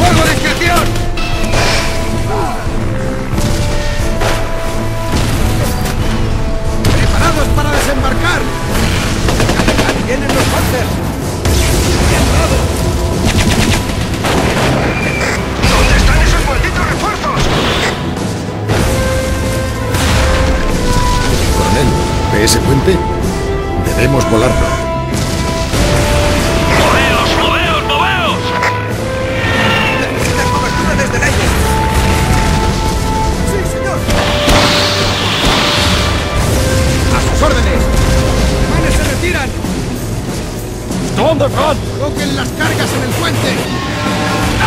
¡Fuego de discreción! ¡Preparados para desembarcar! ¡Acá vienen los Panzers! ¿Dónde están esos malditos refuerzos? Coronel, ¿ve ese puente? Debemos volarlo. ¡Coloquen las cargas en el puente!